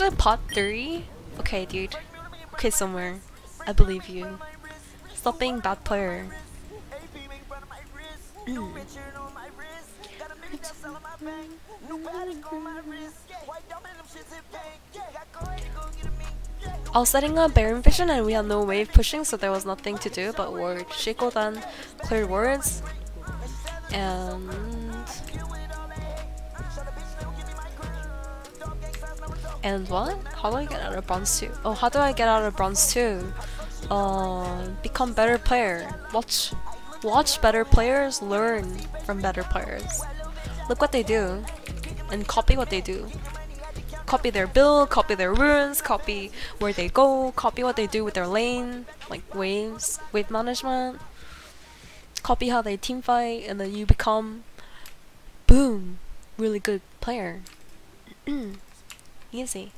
Actually pot 3. Okay, dude. Okay, somewhere. I believe you. Stop being bad player. Mm. I was setting a Baron Vision and we had no wave pushing so there was nothing to do but ward. Shiko then cleared wards and and what? How do I get out of bronze 2? Oh, how do I get out of bronze 2? Uh, become better player. Watch, watch better players, learn from better players. Look what they do, and copy what they do. Copy their build, copy their runes, copy where they go, copy what they do with their lane, like waves, wave management. Copy how they team fight, and then you become, boom, really good player. Easy.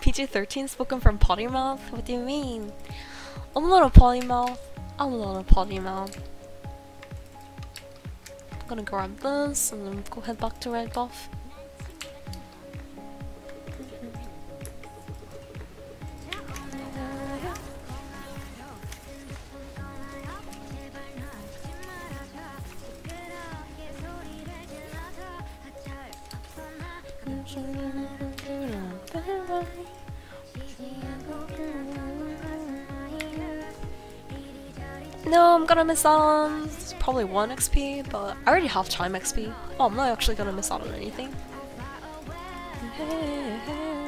PG-13 spoken from potty mouth? What do you mean? I'm not a potty mouth. I'm not a potty mouth. I'm gonna grab this and then go head back to red buff. Gonna miss out on probably 1 XP, but I already have time XP. Oh, I'm not actually gonna miss out on anything.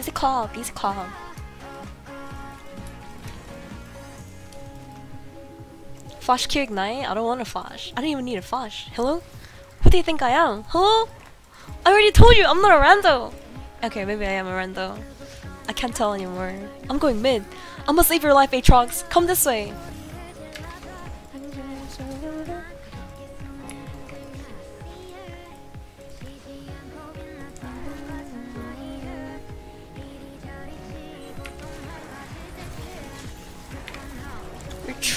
Easy club, easy club. Flash Q Ignite? I don't want a flash. I don't even need a flash. Hello? Who do you think I am? Hello? I already told you, I'm not a rando! Okay, maybe I am a rando. I can't tell anymore. I'm going mid. I'm gonna save your life, Aatrox. Come this way.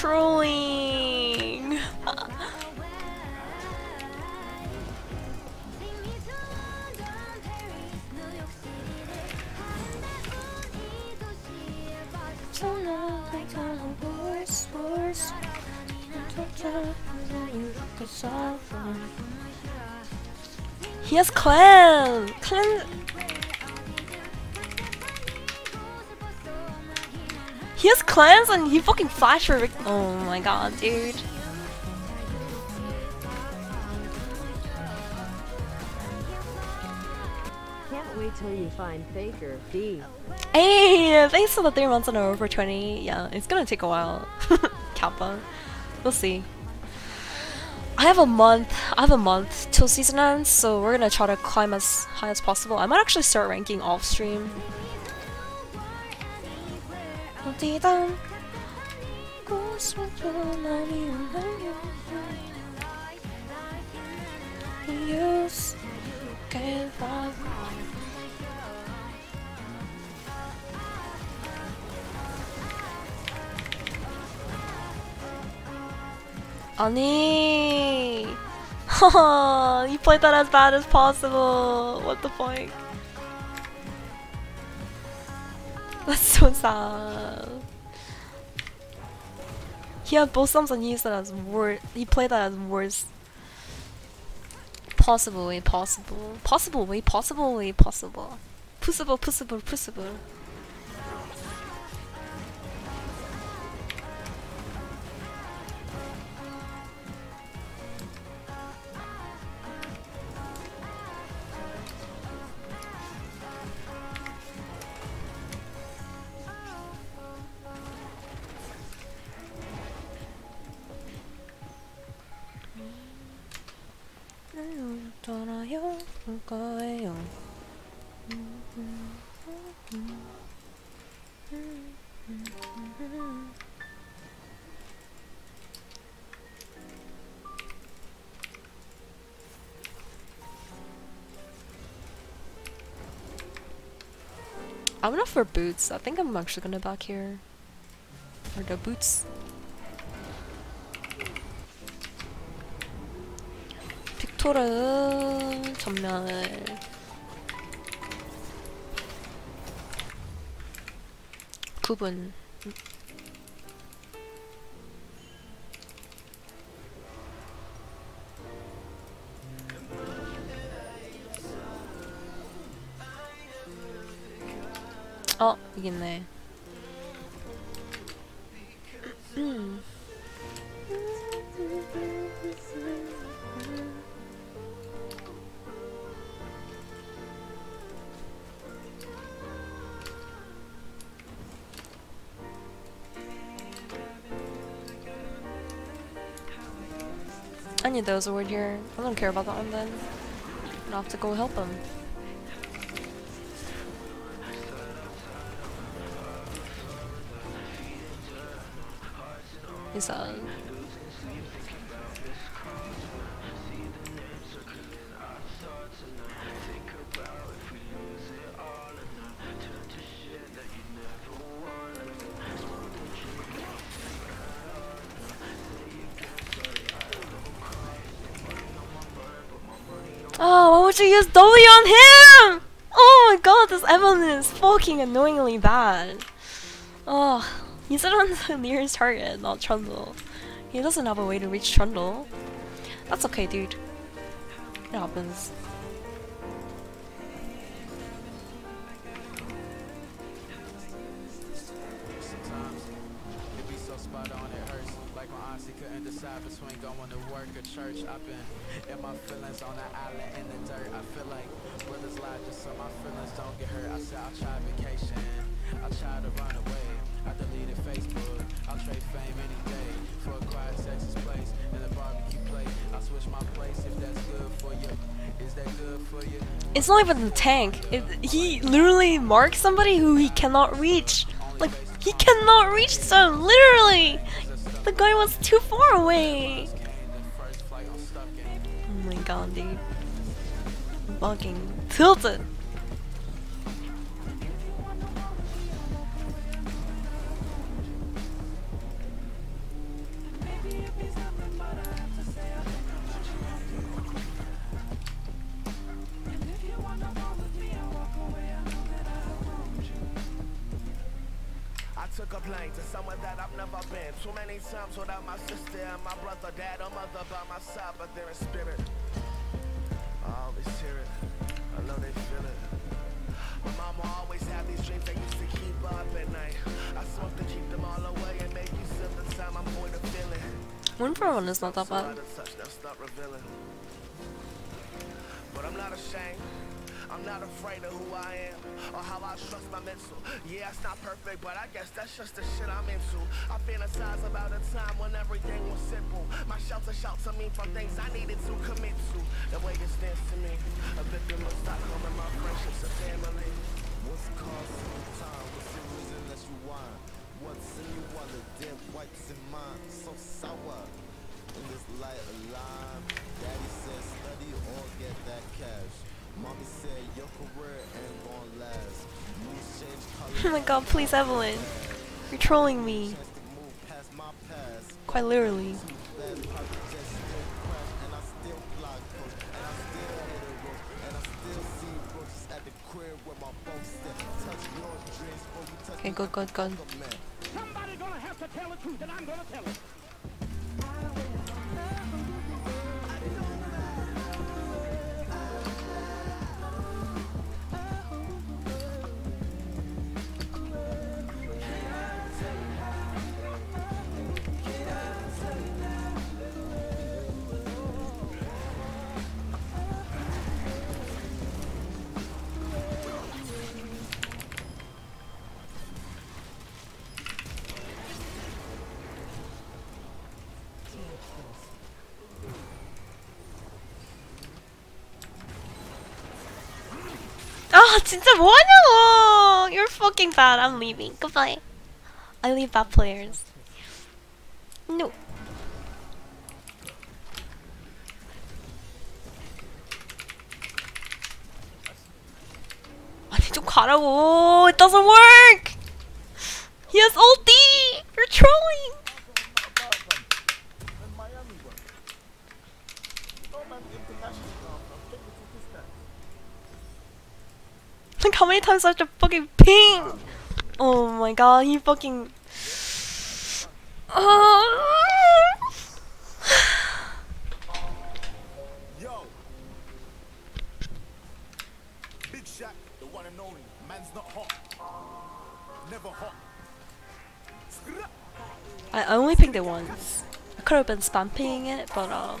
Trolling. He has clan! Clan He has clans and he fucking flash for Oh my god, dude. Can't wait till you find Faker. D. Hey, thanks for the three months on over 20. Yeah, it's gonna take a while. Kappa. We'll see. I have a month. I have a month till season ends, so we're gonna try to climb as high as possible. I might actually start ranking off stream. 아니 Haha, you played that as bad as possible. What the fuck? That's so sad. He had both thumbs and he used that as worst. He played that as worst. Possible way possible. Possible way possible way possible. Possible possible possible. 떠나요 올 거예요. I'm enough for boots. I think I'm actually gonna back here. Or the boots. 빅토르 전멸. 구분. 어, 있네. 음. I knew there was a word here. I don't care about that one then. I'll have to go help them. He's uh You use W on him? Oh my god, this Evelynn is fucking annoyingly bad. Oh, he's on the nearest target, not Trundle. He doesn't have a way to reach Trundle. That's okay, dude. It happens. So my feelings don't get hurt. I said I'll try vacation. I try to run away. I deleted Facebook. I'll trade fame any day for a quiet Texas place and a barbecue plate. I'll switch my place if that's good for you. Is that good for you? It's not even the tank. It, he literally marks somebody who he cannot reach. Like, he cannot reach them, literally! The guy was too far away! Oh my god, dude. Fucking tilted. I took a plane to somewhere that I've never been. Too many times without my sister and my brother, dad, or mother by my side, but they're in spirit. I always hear it. I know they feel it. My mama always had these dreams that used to keep her up at night. I smoked to keep them all away and make use of the time I'm going to feel it. One for one is not that bad. out of touch, now start revealing. But I'm not ashamed. I'm not afraid of who I am or how I trust my mental. Yeah, it's not perfect, but I guess that's just the shit I'm into. I fantasize about a time when everything was simple. My shelter sheltered me from things I needed to commit to. The way it stands to me, a victim of Stockholm and my friendships and family. What's causing time? What's the reason that you whine? What's in you while the dead whites in mine? So sour in this light of lime. Daddy said study or get that cash. Mommy said your career ain't gonna last. Moves change color. Oh my god, please, Evelynn. You're trolling me. Chance to move past my past. Quite literally. Bad private jet still 아 진짜 뭐하냐고. You're fucking bad. I'm leaving. Goodbye. I leave bad players. No. 아니 좀 가라고. It doesn't work. Like how many times I have to fucking ping? Oh my god, he fucking. Oh. Yo. Big Shaq, the one and only. Man's not hot. Never hot. I only picked it once. I could have been spamming it, but um.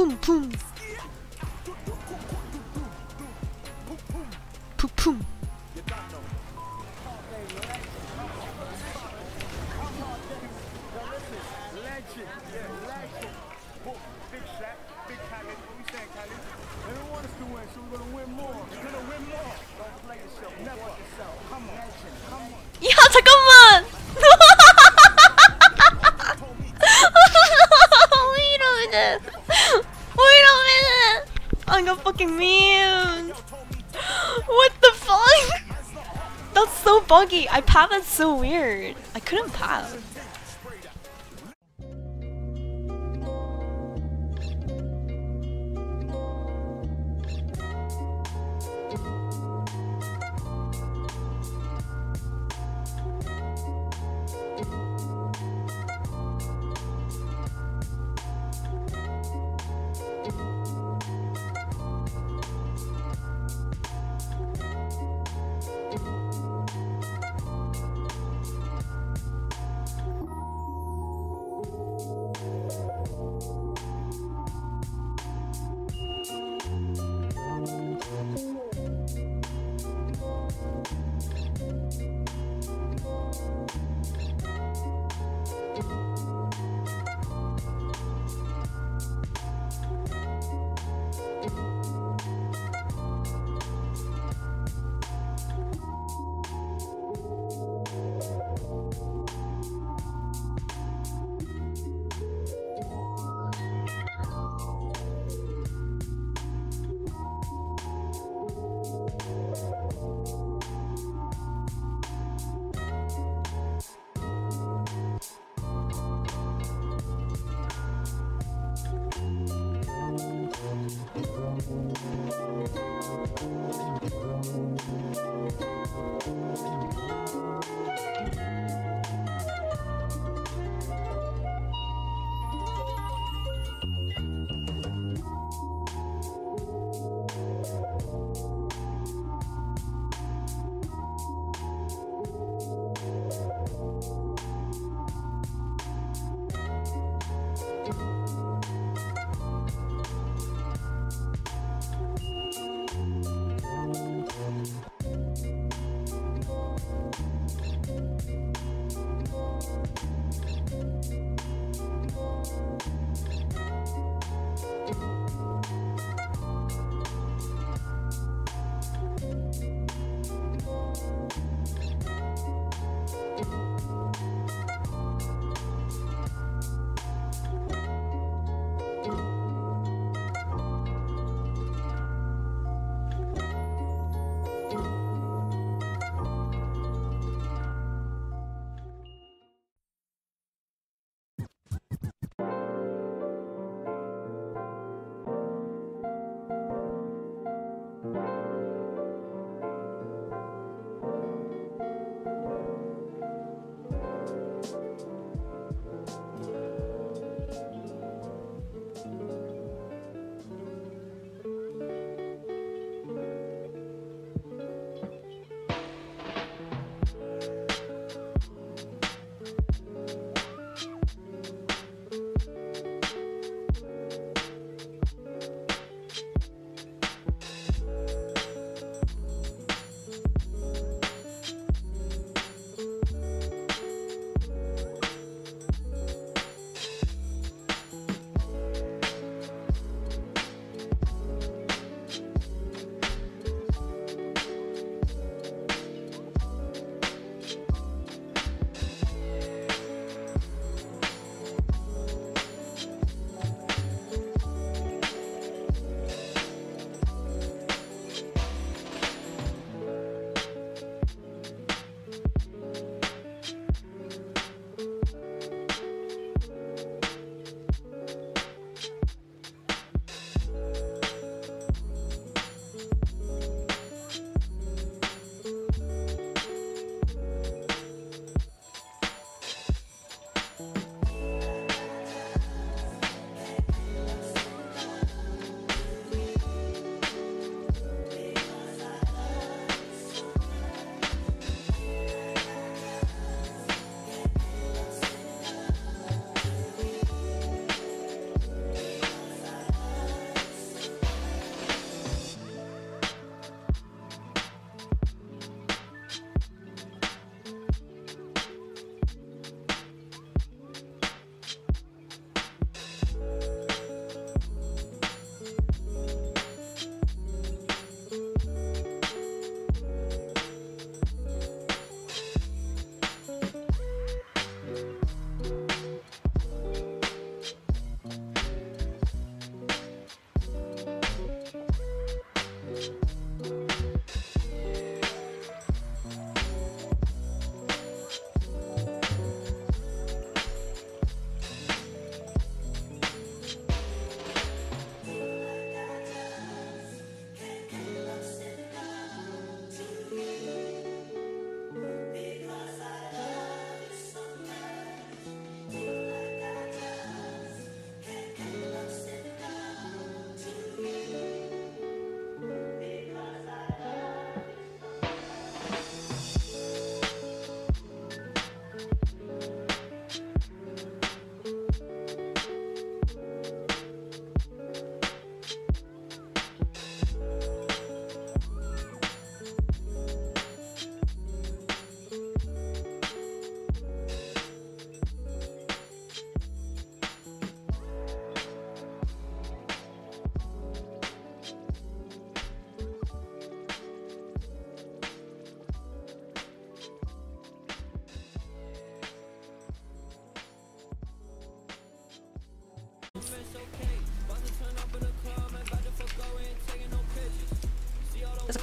Pum pum. man! What the fuck? That's so buggy. I pop that's so weird. I couldn't pop.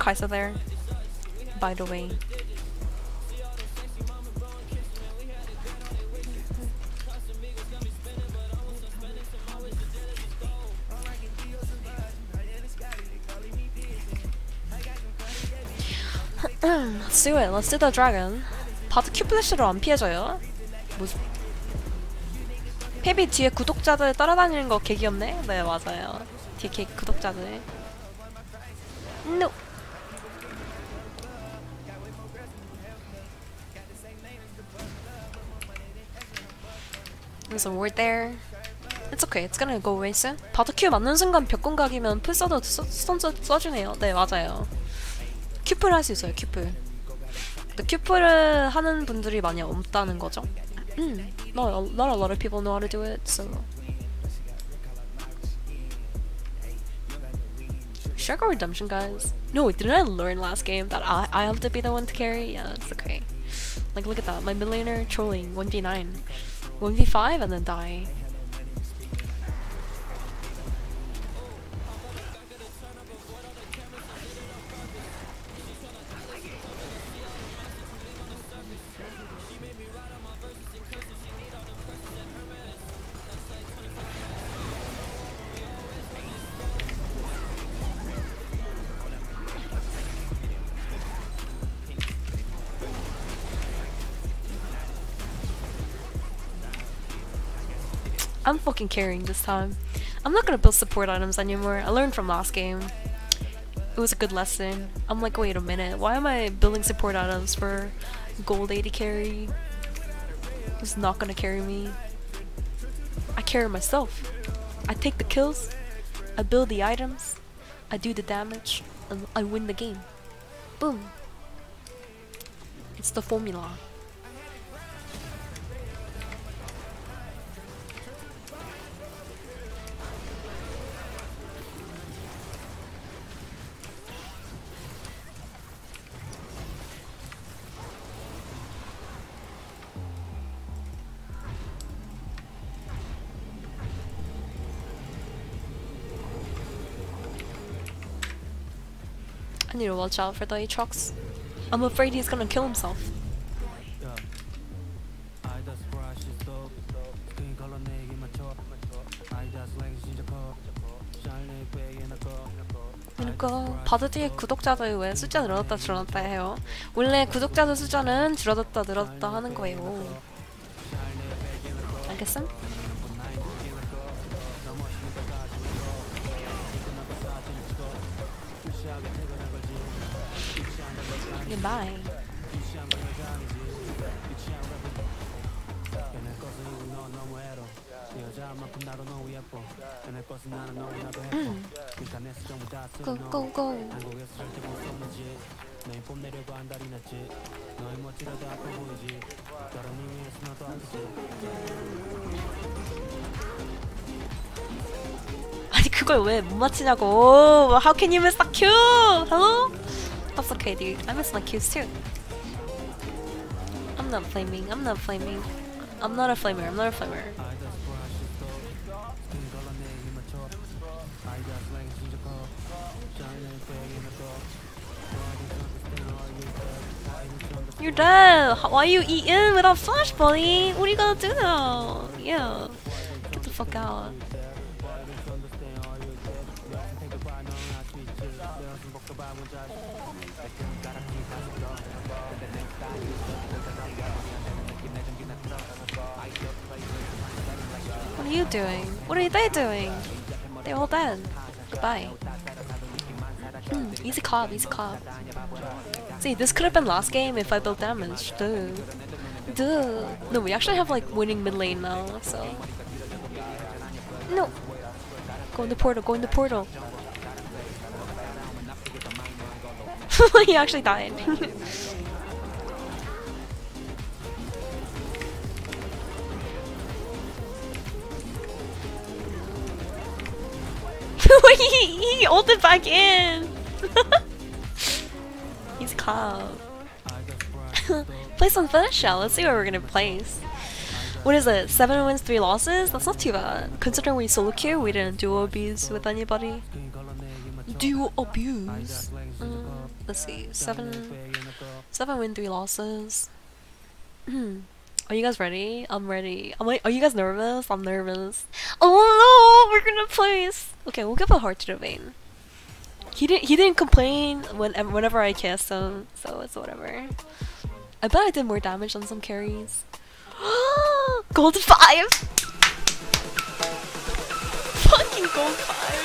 Kai'Sa there. By the way. Let's do it. Let's do the dragon. 바드 큐 플래시로 안 피해져요. 무슨 페비 뒤에 구독자들 따라다니는 거 개귀엽네? 네 맞아요. 뒤에 개 구독자들. No. There's a ward there. It's okay. It's gonna go away soon. 바드 큐 맞는 순간 벽공각이면 풀 써도 써, 스톤 써, 써주네요. 네 맞아요. 큐플 할 수 있어요. 큐플. 근데 큐플을 하는 분들이 많이 없다는 거죠. 음, not, a, not a lot of people know how to do it, so. Should I go redemption, guys? No, didn't I learn last game that I, I have to be the one to carry? Yeah, it's okay. Like, look at that. My mid laner trolling 1v9. 1v5 and then die. I'm fucking carrying this time. I'm not gonna build support items anymore. I learned from last game. It was a good lesson. I'm like, wait a minute, why am I building support items for gold 80 carry? Who's not gonna carry me? I carry myself. I take the kills, I build the items, I do the damage, and I win the game. Boom. It's the formula. I need to watch out for the Aatrox. I'm afraid he's gonna kill himself. 그러니까 바드 뒤에 구독자들 왜 숫자 늘어났다 줄어났다 해요? 원래 구독자들 숫자는 줄어들었다 늘어났다 하는 거예요. 알겠음? Goodbye. Go go go. 아니 그걸 왜 못 맞히냐고. How can you miss the Q? Hello? That's okay, dude. I miss my Qs too. I'm not flaming. I'm not flaming. I'm not a flamer. I'm not a flamer. You're dead. How- are you eating without flash, buddy? What are you gonna do now? Yeah. Get the fuck out. Are you doing? What are they doing? They're all dead. Goodbye. Hmm, easy cob, easy cob. See, this could have been last game if I built damage. Duh. Duh. No, we actually have like winning mid lane now, so. No! Go in the portal, go in the portal. he actually died. he, he ulted back in! He's calm. place on finish shell. Let's see what we're gonna place. What is it? Seven wins, three losses? That's not too bad. Considering we solo queue, we didn't duo abuse with anybody. Duo abuse? Mm. let's see, seven, seven win, three losses. are you guys ready? I'm ready. I'm like, are you guys nervous? I'm nervous. Oh no, we're gonna place. Okay, we'll give a heart to the vein. He didn't. He didn't complain when whenever I cast him, so it's whatever. I bet I did more damage on some carries. gold five. Fucking gold five.